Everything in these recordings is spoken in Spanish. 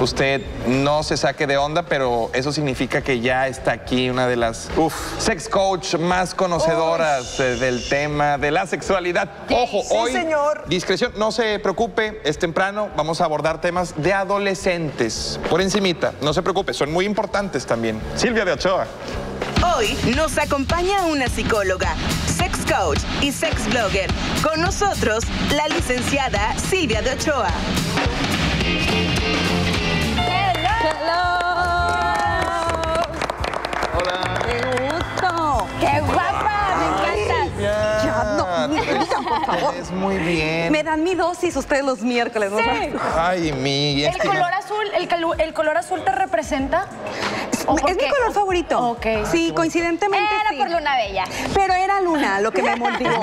usted no se saque de onda, pero eso significa que ya está aquí una de las sex coach más conocedoras del tema de la sexualidad. Ojo, Sí, hoy señor. discreción, no se preocupe, es temprano, vamos a abordar temas de adolescentes. Por encimita, no se preocupe, son muy importantes también. Silvia de Ochoa. Hoy nos acompaña una psicóloga, sex coach y sex blogger. Con nosotros, la licenciada Silvia de Ochoa. Hola. ¡Qué gusto! ¡Qué guapa! ¡Me encantas! Ya, no, me por favor. Es muy bien. Me dan mi dosis ustedes los miércoles, ¿no? Ay, mi... es ¿El color azul, el color azul te representa? ¿O por Es mi color favorito. Ok. Sí, coincidentemente Era sí. por Luna Bella. Pero era Luna lo que me motivó.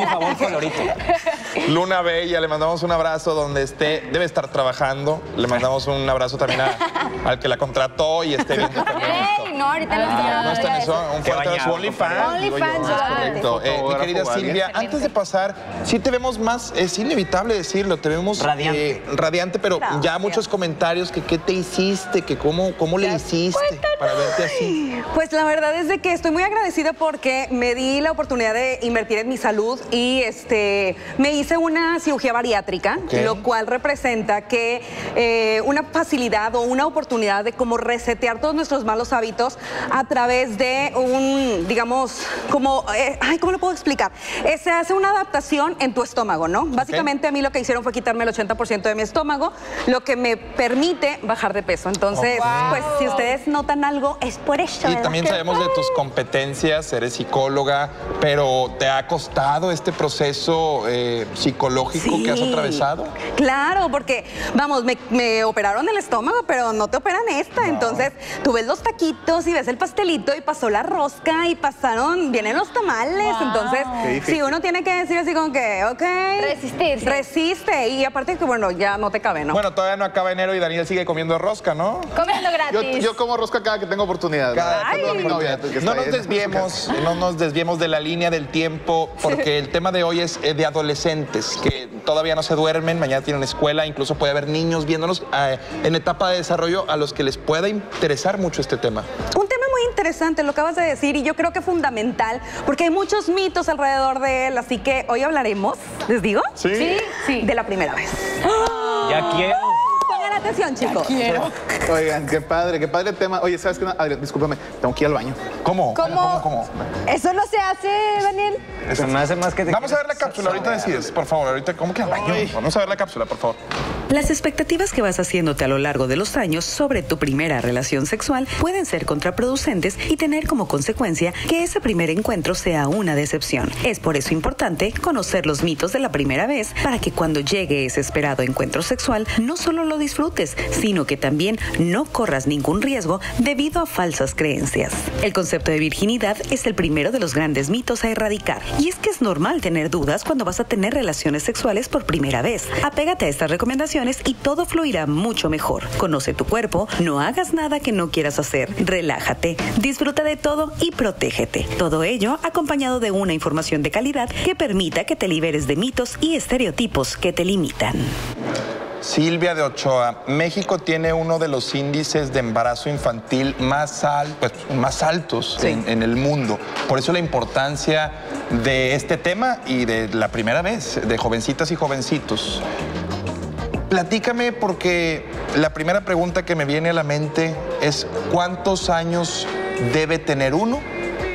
Luna Bella, le mandamos un abrazo donde esté, debe estar trabajando. Le mandamos un abrazo también a- al que la contrató y esté viendo también esto. No, ahorita no Ah, no está en eso, un fuerte su OnlyFans. OnlyFans, correcto. Eh, mi fotógrafo, querida. Silvia, antes de pasar, sí te vemos más, es inevitable decirlo, te vemos Radiante. eh, radiante, pero ya muchos comentarios que qué te hiciste, que cómo, cómo le hiciste para verte así. Pues la verdad es de que estoy muy agradecida porque me di la oportunidad de invertir en mi salud y este me hice una cirugía bariátrica, lo cual representa que eh, una facilidad o una oportunidad de como resetear todos nuestros malos hábitos a través de un, digamos, como, eh, ay, ¿cómo lo puedo explicar? Eh, se hace una adaptación en tu estómago, ¿no? Básicamente a mí lo que hicieron fue quitarme el 80% de mi estómago, lo que me permite bajar de peso. Entonces, pues si ustedes notan algo, es por eso. Y ¿verdad? también sabemos de tus competencias, eres psicóloga, pero ¿te ha costado este proceso eh, psicológico que has atravesado? Claro, porque, vamos, me, me operaron el estómago, pero no te operan esta. Entonces, tú ves los taquitos y ves el pastelito y pasó la rosca y pasaron, vienen los tamales. Entonces, sí, uno tiene que decir así como que, ok. Resistirse. Resiste. Y aparte que, bueno, ya no te cabe, ¿no? Bueno, todavía no acaba enero y Daniel sigue comiendo rosca, ¿no? Comiendo gratis. yo como rosca cada que tengo oportunidad. Cada- ¿verdad? Saludo a mi novia, que No nos desviemos, no nos desviemos de la línea del tiempo, porque el tema de hoy es eh, de adolescentes que todavía no se duermen, mañana tienen escuela, incluso puede haber niños viéndonos eh, en etapa de desarrollo a los que les pueda interesar mucho este tema. Un tema muy interesante, lo acabas de decir, y yo creo que fundamental, porque hay muchos mitos alrededor de él, así que hoy hablaremos, ¿les digo? Sí, sí. De la primera vez. Ya quiero. Pongan atención, chicos. Oigan, qué padre, qué padre tema. Oye, ¿sabes qué? Adrián, discúlpame, tengo que ir al baño. ¿Cómo? ¿Cómo? ¿Cómo? ¿Cómo? Eso no se hace, Daniel. Eso no hace más que... Vamos a ver la cápsula, ahorita decides, por favor, ahorita, ¿cómo que al baño? Vamos a ver la cápsula, por favor. Las expectativas que vas haciéndote a lo largo de los años sobre tu primera relación sexual pueden ser contraproducentes y tener como consecuencia que ese primer encuentro sea una decepción. Es por eso importante conocer los mitos de la primera vez para que cuando llegue ese esperado encuentro sexual no solo lo disfrutes, sino que también no corras ningún riesgo debido a falsas creencias. El concepto de virginidad es el primero de los grandes mitos a erradicar. Y es que es normal tener dudas cuando vas a tener relaciones sexuales por primera vez. Apégate a estas recomendaciones y todo fluirá mucho mejor. Conoce tu cuerpo, no hagas nada que no quieras hacer, relájate, disfruta de todo y protégete. Todo ello acompañado de una información de calidad que permita que te liberes de mitos y estereotipos que te limitan. Silvia de Ochoa, México tiene uno de los índices de embarazo infantil más, al- pues, más altos en, en el mundo. Por eso la importancia de este tema y de la primera vez, de jovencitas y jovencitos. Platícame porque la primera pregunta que me viene a la mente es ¿cuántos años debe tener uno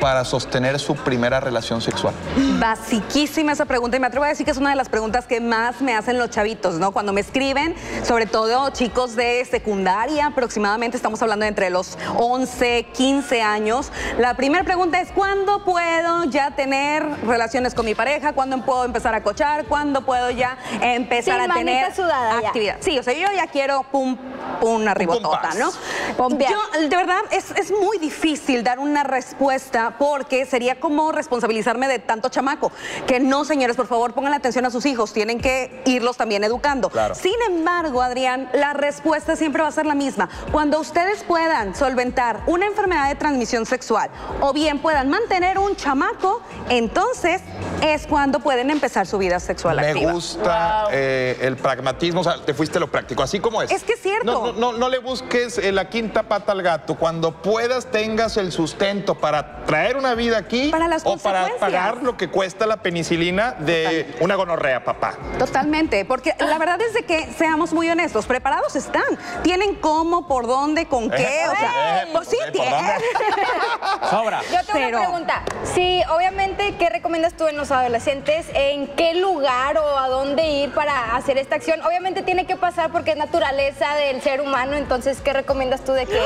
para sostener su primera relación sexual? Basiquísima esa pregunta y me atrevo a decir que es una de las preguntas que más me hacen los chavitos, ¿no? Cuando me escriben, sobre todo chicos de secundaria, aproximadamente estamos hablando de entre los 11, 15 años. La primera pregunta es ¿cuándo puedo ya tener relaciones con mi pareja? ¿Cuándo puedo empezar a cochar? ¿Cuándo puedo ya empezar Sí, a tener ya. actividad? Sí, o sea, yo ya quiero pum, una ribotota. ¿no? Pompear. Yo, de verdad, es, es muy difícil dar una respuesta porque sería como responsabilizarme de tanto chamaco. Que no, señores, por favor, pongan atención a sus hijos, tienen que irlos también educando. Claro. Sin embargo, Adrián, la respuesta siempre va a ser la misma. Cuando ustedes puedan solventar una enfermedad de transmisión sexual o bien puedan mantener un chamaco, entonces es cuando pueden empezar su vida sexual Me activa. gusta eh, el pragmatismo, o sea, te fuiste lo práctico, así como es. Es que es cierto. No, no, no, no le busques eh, la quinta pata al gato. Cuando puedas, tengas el sustento para traer una vida aquí Para las o para pagar lo que cuesta la penicilina de una gonorrea, papá. Totalmente, porque la verdad es de que seamos muy honestos, preparados están, tienen cómo, por dónde, con qué, o sea, Eh, pues sí, eh, ¿por tienen. dónde? Sobra. Yo tengo Cero. una pregunta. Sí, obviamente, ¿qué recomiendas tú en los adolescentes? ¿En qué lugar o a dónde ir para hacer esta acción? Obviamente tiene que pasar porque es naturaleza del ser humano, entonces, ¿qué recomiendas tú de que...?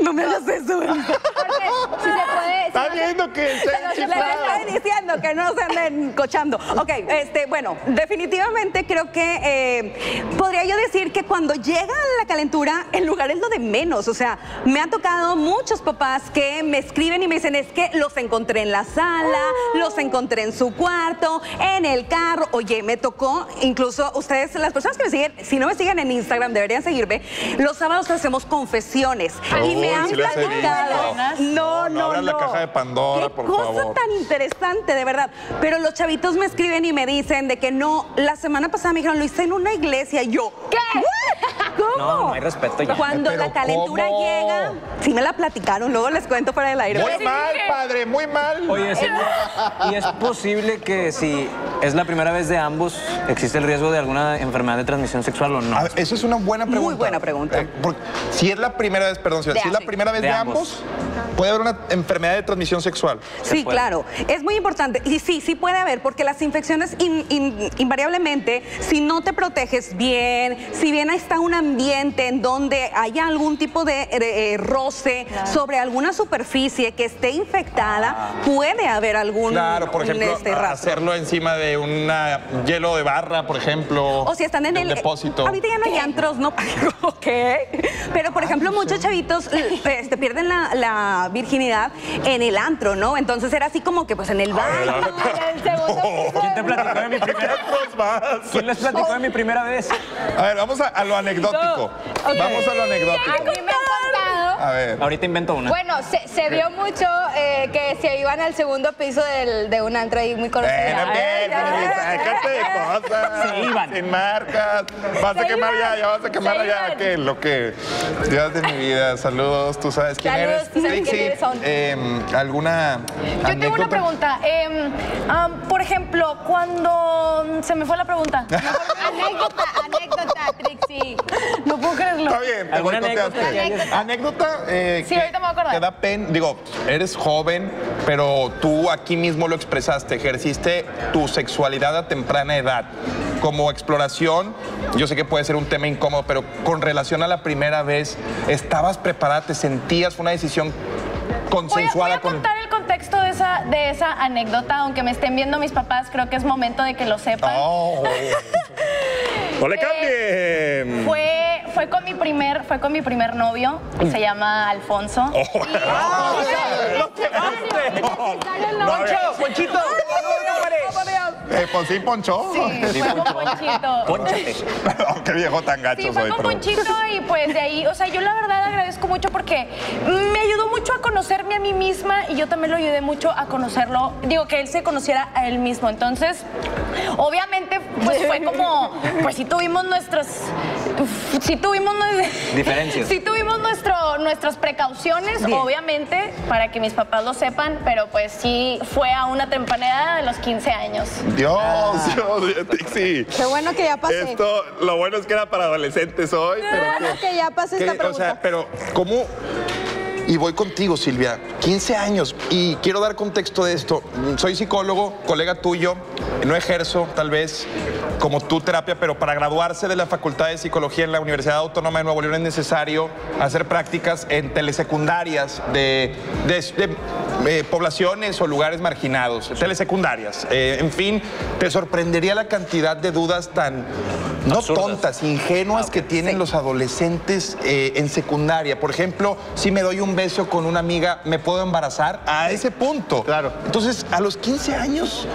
No me hagas eso. Porque si se puede... si Está viendo que se Les estoy diciendo que no se anden cochando. Ok, este, bueno, definitivamente creo que eh, podría yo decir que cuando llega la calentura, el lugar es lo de menos. O sea, me ha tocado muchos papás que me escriben y me dicen, es que los encontré en la sala, los encontré en su cuarto, en el carro. Oye, me tocó, incluso ustedes, las personas que me siguen, si no me siguen en Instagram, deberían seguirme. Los sábados hacemos confesiones. y me han he platicado. No, No, no no, abras la no. caja de Pandora, Qué por cosa favor. tan interesante, de verdad. Pero los chavitos me escriben y me dicen de que no, la semana pasada me dijeron, lo hice en una iglesia. Y yo, ¿Qué? ¿Cómo? No, no hay respeto ya. Cuando la calentura ¿cómo? llega, sí me la platicaron, luego les cuento para el aire. Muy mal, padre, muy mal. Oye, Silvia, ¿y es posible que si es la primera vez de ambos, existe el riesgo de alguna enfermedad de transmisión sexual o no? A ver, eso es una buena Muy pregunta. buena pregunta. Eh, porque si es la primera vez, perdón, De si es la primera vez de, De ambos, puede haber una enfermedad de transmisión sexual. Sí, puede. claro. Es muy importante. Y sí, sí puede haber, porque las infecciones in- in- invariablemente, si no te proteges bien, si bien está un ambiente en donde haya algún tipo de eh, roce sobre alguna superficie que esté infectada, puede haber algún Claro, por ejemplo, este, hacerlo encima de un hielo de barra, por ejemplo. O si están en de el depósito. Ahorita ya no hay antros, ¿no? ok. Pero, por ejemplo, muchos chavitos este, pierden la, la virginidad en el antro, ¿no? Entonces era así como que pues en el baño. Segundo piso ¿Quién te platicó de mi primera más. ¿Quién les platicó de mi primera vez? A ver, vamos a, a lo anecdótico. Vamos a lo A anecdótico. mí me han contado A ver. Ahorita invento una. Bueno, se, se vio mucho eh, que se iban al segundo piso del- de un antro ahí muy conocido. Ya. sácate de cosas. Se iban. Sin marcas. Vas a Se quemar iban. ya, ya vas a quemar iban. que lo que Dios de mi vida. Saludos, tú sabes quién Saludos, eres. tú sabes Trixie, quiénes son. eh, ¿Alguna Yo tengo una anécdota? pregunta. em, am, por ejemplo, cuando se me fue la pregunta. anécdota, anécdota, Trixie. No puedo creerlo. Está bien, te ¿Alguna boicoteaste. anécdota que hayas- Anécdota. eh, Sí, que ahorita me voy a acordar. Te da pena. Digo, eres joven, pero tú aquí mismo lo expresaste. Ejerciste tu sexualidad a temprana edad. Como exploración, yo sé que puede ser un tema incómodo, pero con relación a la primera vez, ¿estabas preparada? ¿Te sentías? ¿Fue una decisión Voy a, voy consensuada a con.? contar el contexto de esa, de esa anécdota, aunque me estén viendo mis papás, creo que es momento de que lo sepan. Oh. ¡No le cambien! Fue, fue con mi primer, fue con mi primer novio, se llama Alfonso. Oh. Poncho, Ponchito. Eh, pues sí, Poncho. Sí, fue con Ponchito. Ponchate. Perdón, qué viejo tan gacho Sí, soy. fue con. Ponchito y pues de ahí, o sea, yo la verdad agradezco mucho porque me ayudó mucho a conocerme a mí misma y yo también lo ayudé mucho a conocerlo, digo, que él se conociera a él mismo. Entonces, obviamente, pues fue como, pues sí tuvimos nuestros, sí tuvimos Diferencias. Sí tuvimos nuestro, nuestras precauciones, obviamente, para que mis papás lo sepan, pero pues sí fue a una temprana edad de los 15 años. Dios, Ah. Dios, Trixie. Qué bueno que ya pasé. Esto, lo bueno es que era para adolescentes hoy, pero bueno que ya pasé esta O pregunta. sea, pero ¿cómo? Y voy contigo, Silvia. 15 años. Y quiero dar contexto de esto. Soy psicólogo, colega tuyo. No ejerzo, tal vez, como tu terapia, pero para graduarse de la Facultad de Psicología en la Universidad Autónoma de Nuevo León es necesario hacer prácticas en telesecundarias de, de- de, eh, poblaciones o lugares marginados. Telesecundarias. Eh, en fin, te sorprendería la cantidad de dudas tan no Absurdas. tontas, ingenuas que tienen los adolescentes eh, en secundaria. Por ejemplo, si me doy un beso con una amiga, ¿me puedo embarazar? A ese punto. Claro. Entonces, a los 15 años...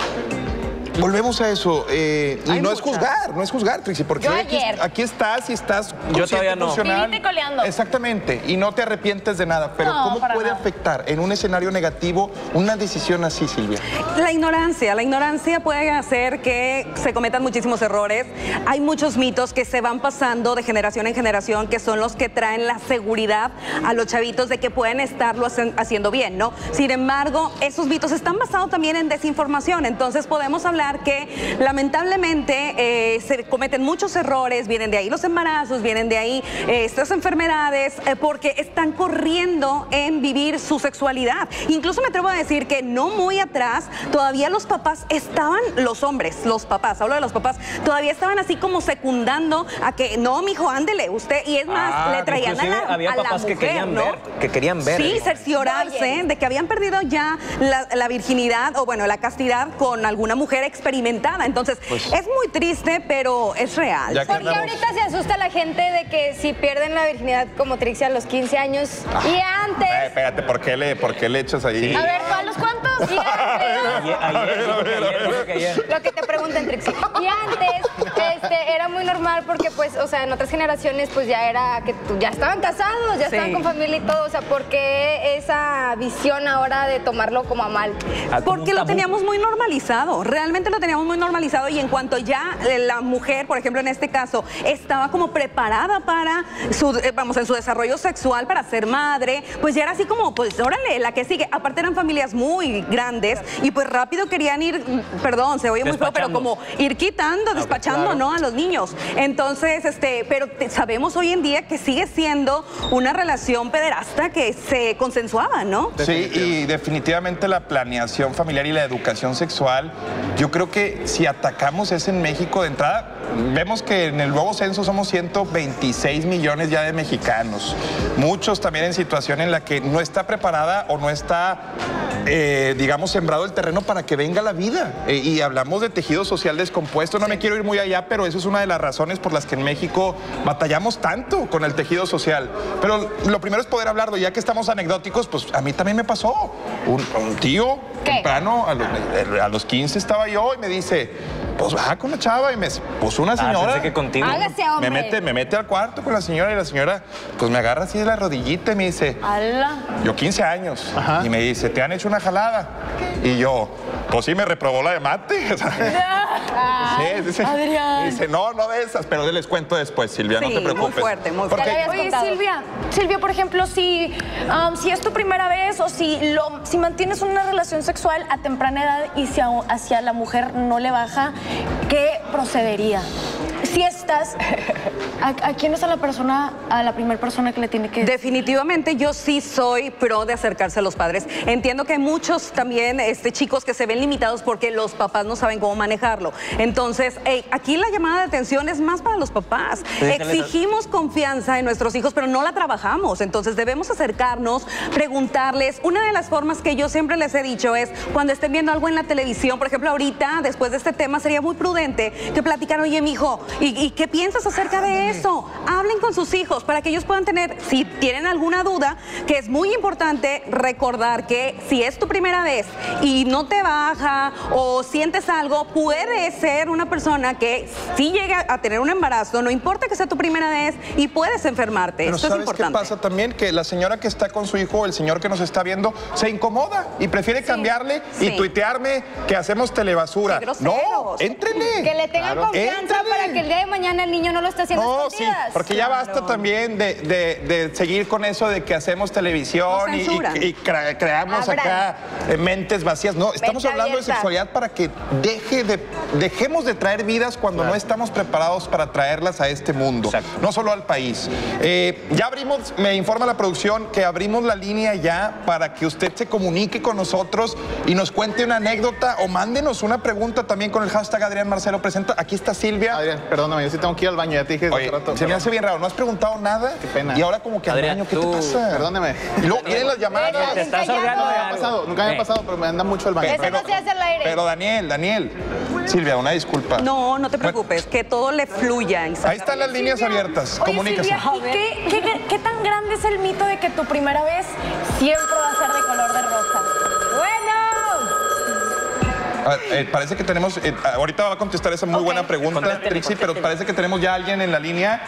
Volvemos a eso. eh, y no es juzgar, no es juzgar, Trixie, porque aquí, ayer. aquí estás y estás Yo todavía no. Viviste coleando. Exactamente, y no te arrepientes de nada. Pero No, ¿cómo puede nada. afectar en un escenario negativo una decisión así, Silvia? La ignorancia, la ignorancia puede hacer que se cometan muchísimos errores. Hay muchos mitos que se van pasando de generación en generación que son los que traen la seguridad a los chavitos de que pueden estarlo haciendo bien, ¿no? Sin embargo, esos mitos están basados también en desinformación. Entonces podemos hablar que lamentablemente eh, se cometen muchos errores, vienen de ahí los embarazos, vienen de ahí eh, estas enfermedades, eh, porque están corriendo en vivir su sexualidad. Incluso me atrevo a decir que no muy atrás, todavía los papás estaban, los hombres, los papás, hablo de los papás, todavía estaban así como secundando a que, no, mijo, ándele, usted, y es más, Ah, le traían a la, había a la papás que querían ¿no? ver, que querían ver. Sí, cerciorarse de que habían perdido ya la, la virginidad o bueno, la castidad con alguna mujer experimentada. Entonces, es muy triste, pero es real. Porque andamos- ahorita se asusta la gente de que si pierden la virginidad como Trixie a los 15 años y Eh, antes. espérate, ¿por qué le, por qué le echas ahí? A ver, ¿a los cuántos? Y antes. Ayer, ayer, ayer. Lo que te preguntan, Trixie. Y antes este, era muy normal porque, pues, o sea, en otras generaciones, pues ya era que tú- ya estaban casados, ya estaban Sí. con familia y todo. O sea, ¿por qué esa visión ahora de tomarlo como a mal? Ah, Porque lo teníamos muy normalizado, realmente lo teníamos muy normalizado y en cuanto ya eh, la mujer, por ejemplo en este caso, estaba como preparada para su, eh, vamos, en su desarrollo sexual para ser madre, pues ya era así como, pues órale, la que sigue. Aparte eran familias muy grandes y pues rápido querían ir, mm, perdón, se oye muy feo, pero como ir quitando, despachando, ¿no? A los niños. Entonces, este, pero te- sabemos hoy en día que sigue siendo una relación pederasta que se consensuaba, ¿no? Sí, y definitivamente la planeación familiar y la educación sexual, yo creo que si atacamos eso en México de entrada, vemos que en el nuevo censo somos 126 millones ya de mexicanos, muchos también en situación en la que no está preparada o no está, eh, digamos, sembrado el terreno para que venga la vida. Eh, y hablamos de tejido social descompuesto, no me quiero ir muy allá, pero eso es una de las razones por las que en México batallamos tanto con el tejido social. Pero lo primero es poder hablarlo, ya que estamos anecdóticos, pues a mí también me pasó. Un, un tío ¿Qué? temprano, a los, a los 15 estaba yo y me dice, pues baja con la chava y me puso una Ah, señora. pensé que contigo. Hágase, me mete, me mete al cuarto con la señora y la señora pues me agarra así de la rodillita y me dice, ¡Hala! yo 15 años. Y me dice, ¿te han hecho una jalada? Y yo, pues sí, me reprobó la de mate. O sí, Adrián. dice, no, no de esas, pero les cuento después, Silvia, no te muy preocupes. fuerte, muy Porque- Ya le habías Oye, contado. Silvia, Silvia, por ejemplo, si, um, si es tu primera vez o si, lo, si mantienes una relación sexual a temprana edad y si a- hacia la mujer no le baja, ¿qué procedería? Si estás, ¿a, a quién es a la persona, a la primera persona que le tiene que Definitivamente yo sí soy pro de acercarse a los padres. Entiendo que hay muchos también este, chicos que se ven limitados porque los papás no saben cómo manejarlo. Entonces, hey, aquí la llamada de atención es más para los papás. Exigimos confianza en nuestros hijos, pero no la trabajamos. Entonces debemos acercarnos, preguntarles. Una de las formas que yo siempre les he dicho es cuando estén viendo algo en la televisión, por ejemplo, ahorita, después de este tema, sería muy prudente que platicaran, oye, mijo, ¿y, y qué piensas acerca de eso? Hablen con sus hijos para que ellos puedan tener, si tienen alguna duda, que es muy importante recordar que si es tu primera vez y no te baja o sientes algo, puede ser una persona que sí llega a tener un embarazo, no importa que sea tu primera vez y puedes enfermarte. Pero Esto es ¿sabes qué importante. pasa también? Que la señora que está con su hijo, el señor que nos está viendo, se incomoda y prefiere cambiarle Sí. y tuitearme que hacemos telebasura. No, éntrenle. Que le tengan confianza Éntrenle. para que el día de mañana el niño no lo esté haciendo No, sí, porque ya basta también de, de- de seguir con eso de que hacemos televisión y, creamos Abran. acá eh, mentes vacías. No, estamos Mente hablando de sexualidad para que deje de, dejemos de traer vidas cuando no estamos preparados para traerlas a este mundo, Exacto. no solo al país. Eh, ya abrimos, me informa la producción que abrimos la línea ya para que usted se comunique con nosotros y nos cuente una anécdota o mándenos una pregunta también con el hashtag Adrián Marcelo Presenta. Aquí está Silvia. Adrián, perdóname, yo sí tengo que ir al baño, ya te dije Oye, rato. se me hace bien raro, no has preguntado nada. Qué pena. Y ahora como que al Adrián, baño, ¿qué tú- te pasa? Perdóneme. Y luego vienen las llamadas. Te estás ahogando Nunca de me ha algo. pasado, nunca me ha pasado, pero me anda mucho al baño. Ese no se hace al aire. Pero Daniel, Daniel, Silvia, una disculpa. No, no te preocupes, que todo le fluya. Ahí están las líneas abiertas. Oye, Comuníquese. Silvia, ¿y qué, qué- qué tan grande es el mito de que tu primera vez siempre va a ser de color de rosa? A ver, eh, parece que tenemos, eh, ahorita va a contestar esa muy buena pregunta, Trixie, pero parece que tenemos ya alguien en la línea.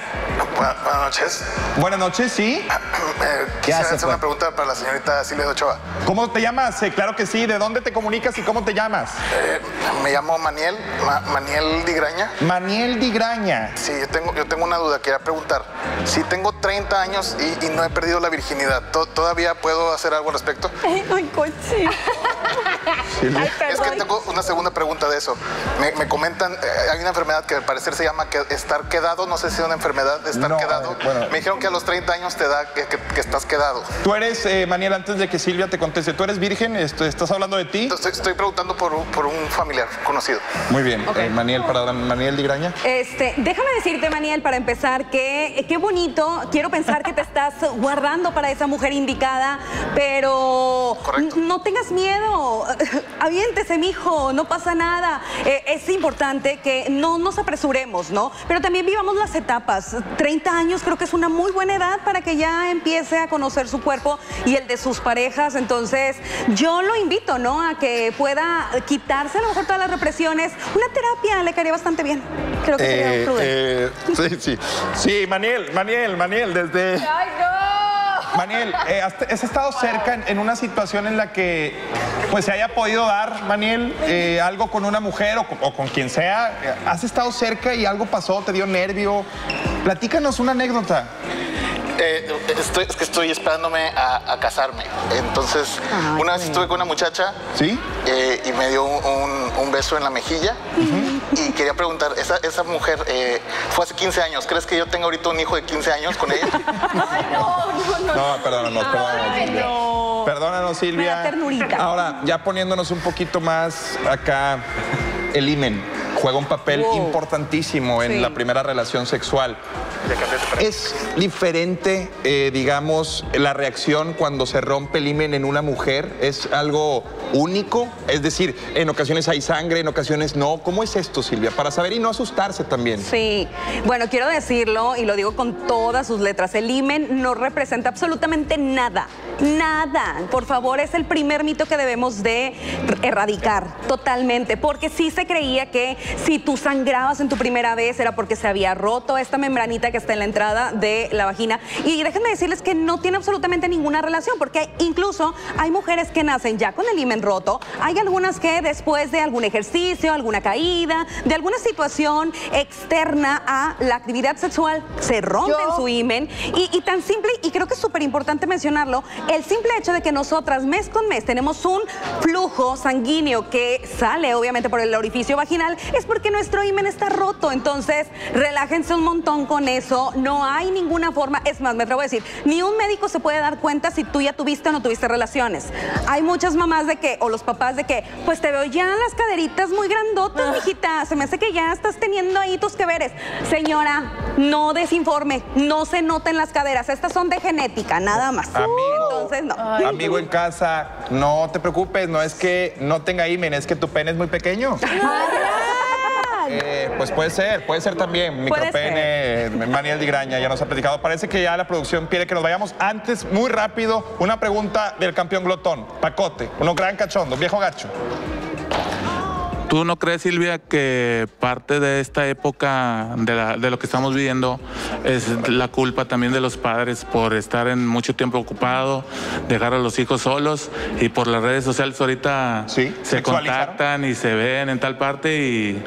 Buenas, buenas noches. Buenas noches, sí. Eh, quisiera hacer una pregunta para la señorita Silvia de Ochoa. ¿Cómo te llamas? Eh, claro que sí. ¿De dónde te comunicas y cómo te llamas? Eh, me llamo Maniel, Ma- Maniel Digraña. Maniel Digraña. Sí, yo tengo, yo tengo una duda, quería preguntar. Si tengo 30 años y, y no he perdido la virginidad, ¿to- ¿todavía puedo hacer algo al respecto? Ay, coche. Es que tengo una segunda pregunta de eso. Me, me comentan, eh, hay una enfermedad que al parecer se llama que- estar quedado, no sé si es una enfermedad de estar No, quedado. eh, bueno. Me dijeron que a los 30 años te da que, que- que estás quedado. Tú eres, eh, Maniel, antes de que Silvia te conteste, ¿tú eres virgen? Esto- ¿Estás hablando de ti? Estoy, estoy preguntando por, un- por un familiar conocido. Muy bien. Eh, Maniel, para Maniel Digraña. Este, déjame decirte, Maniel, para empezar, que qué bonito. Quiero pensar que te estás guardando para esa mujer indicada, pero Correcto. no tengas miedo. Aviéntese, mijo, no pasa nada. Eh, es importante que no nos apresuremos, ¿no? Pero también vivamos las etapas. 30 años creo que es una muy buena edad para que ya empiece a conocer su cuerpo y el de sus parejas. Entonces, yo lo invito, ¿no? A que pueda quitarse a lo mejor todas las represiones. Una terapia le caería bastante bien. Creo que sería Eh, prudente. eh, sí, sí. Sí, Maniel, Maniel, Maniel, desde... ¡Ay, no! Maniel, eh, has, estado cerca en, una situación en la que pues se haya podido dar, Maniel, eh, algo con una mujer o con, o con quien sea. ¿Has estado cerca y algo pasó, te dio nervio? Platícanos una anécdota. Eh, estoy, es que estoy esperándome a, a casarme. Entonces, Ay, una vez estuve con una muchacha ¿Sí? eh, y me dio un, un- un beso en la mejilla. Y quería preguntar, esa, esa mujer eh, fue hace 15 años. ¿Crees que yo tenga ahorita un hijo de 15 años con ella? No, perdónanos, perdónanos, Silvia. Perdónanos, Silvia. Me da ternurita. Ahora, ya poniéndonos un poquito más acá, el imen juega un papel Wow. importantísimo en Sí. la primera relación sexual. Es diferente, eh, digamos, la reacción cuando se rompe el imen en una mujer. Es algo único. Es decir, en ocasiones hay sangre, en ocasiones no. ¿Cómo es esto, Silvia? Para saber y no asustarse también. Sí, bueno, quiero decirlo y lo digo con todas sus letras. El imen no representa absolutamente nada, nada. Por favor, es el primer mito que debemos de erradicar totalmente, porque sí se creía que si tú sangrabas en tu primera vez era porque se había roto esta membranita que está en la entrada de la vagina. Y déjenme decirles que no tiene absolutamente ninguna relación, porque incluso hay mujeres que nacen ya con el imen roto, hay algunas que después de algún ejercicio, alguna caída, de alguna situación externa a la actividad sexual, se rompen Yo- su imen. Y, y tan simple, y creo que es súper importante mencionarlo, el simple hecho de que nosotras mes con mes tenemos un flujo sanguíneo que sale obviamente por el orificio vaginal, es porque nuestro imen está roto. Entonces, relájense un montón con eso. No hay ninguna forma, es más, me atrevo a decir, ni un médico se puede dar cuenta si tú ya tuviste o no tuviste relaciones. Hay muchas mamás de que, o los papás de que, pues te veo ya las caderitas muy grandotas, mijita. Se me hace que ya estás teniendo ahí tus que veres. Señora, no desinforme, no se noten las caderas. Estas son de genética, nada más. Amigo, Entonces, no. amigo en casa, no te preocupes, no es que no tenga imen, es que tu pene es muy pequeño. Eh, pues puede ser, puede ser también. Micropene, eh, Maniel Digraña ya nos ha platicado. Parece que ya la producción pide que nos vayamos antes, muy rápido, una pregunta del campeón glotón, Pacote, uno gran cachondo, viejo gacho. ¿Tú no crees, Silvia, que parte de esta época de, la- de lo que estamos viviendo es la culpa también de los padres por estar en mucho tiempo ocupado, dejar a los hijos solos y por las redes sociales ahorita Sí, se contactan y se ven en tal parte y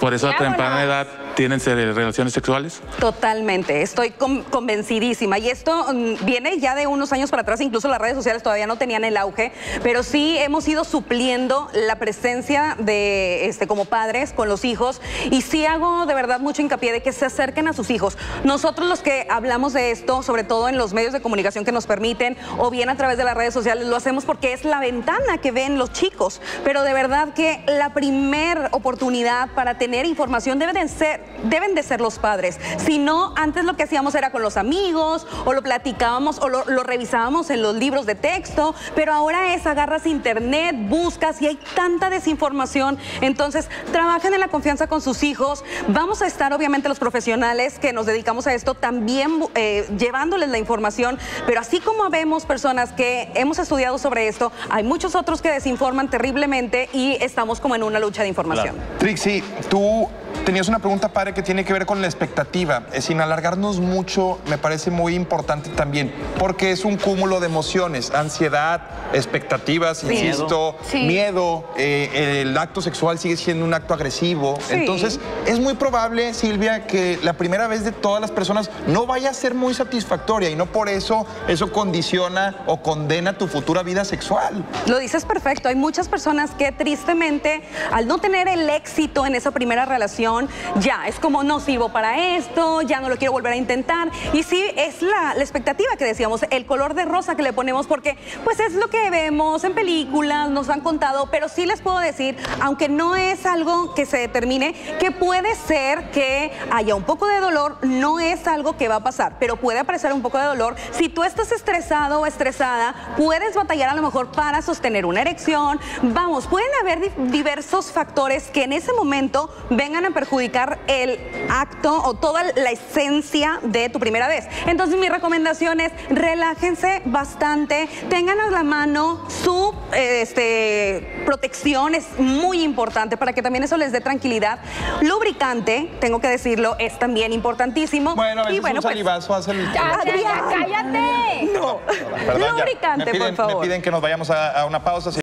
por eso a temprana edad tienen relaciones sexuales? Totalmente, estoy con- convencidísima. Y esto mm, viene ya de unos años para atrás, incluso las redes sociales todavía no tenían el auge, pero sí hemos ido supliendo la presencia de, este, como padres con los hijos. Y sí hago de verdad mucho hincapié de que se acerquen a sus hijos. Nosotros los que hablamos de esto, sobre todo en los medios de comunicación que nos permiten, o bien a través de las redes sociales, lo hacemos porque es la ventana que ven los chicos. Pero de verdad que la primer oportunidad para tener información debe de ser deben de ser los padres. Si no, antes lo que hacíamos era con los amigos, o lo platicábamos, o lo, revisábamos en los libros de texto, pero ahora es agarras internet, buscas y hay tanta desinformación. Entonces, trabajen en la confianza con sus hijos. Vamos a estar, obviamente, los profesionales que nos dedicamos a esto también eh, llevándoles la información, pero así como vemos personas que hemos estudiado sobre esto, hay muchos otros que desinforman terriblemente y estamos como en una lucha de información. Trixie, tú tenías una pregunta padre que tiene que ver con la expectativa. Eh, sin alargarnos mucho, me parece muy importante también, porque es un cúmulo de emociones, ansiedad, expectativas, Sí. insisto, Sí. miedo, eh, el acto sexual sigue siendo un acto agresivo. Sí. Entonces, es muy probable, Silvia, que la primera vez de todas las personas no vaya a ser muy satisfactoria y no por eso eso condiciona o condena tu futura vida sexual. Lo dices perfecto. Hay muchas personas que tristemente, al no tener el éxito en esa primera relación, ya es como no sirvo para esto, ya no lo quiero volver a intentar. Y sí, es la, la expectativa que decíamos, el color de rosa que le ponemos, porque pues es lo que vemos en películas, nos han contado, pero sí les puedo decir, aunque no es algo que se determine, que puede ser que haya un poco de dolor, no es algo que va a pasar, pero puede aparecer un poco de dolor. Si tú estás estresado o estresada, puedes batallar a lo mejor para sostener una erección. Vamos, pueden haber di- diversos factores que en ese momento vengan a perjudicar el acto o toda la esencia de tu primera vez. Entonces mi recomendación es relájense bastante, tengan a la mano su eh, este, protección, es muy importante para que también eso les dé tranquilidad. Lubricante, tengo que decirlo, es también importantísimo. Bueno, a veces y bueno, un pues, salivazo hace el... Ya, ya, ya, cállate. no. Perdón, ya. Lubricante, me piden, por favor. Me piden que nos vayamos a, a una pausa.